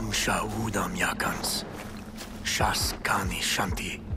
Dam Shaudam Yakans. Shaskani Shanti.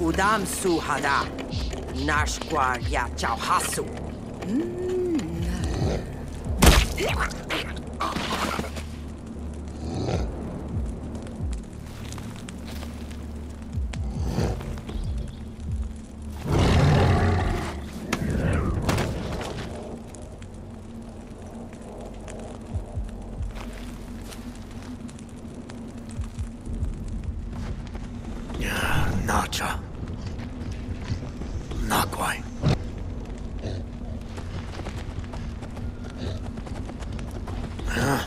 U dam suhada, naš guardia chao hasu. Mm. Nacha. Nakwai. Huh?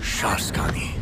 Shaskani.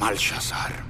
Malshasar.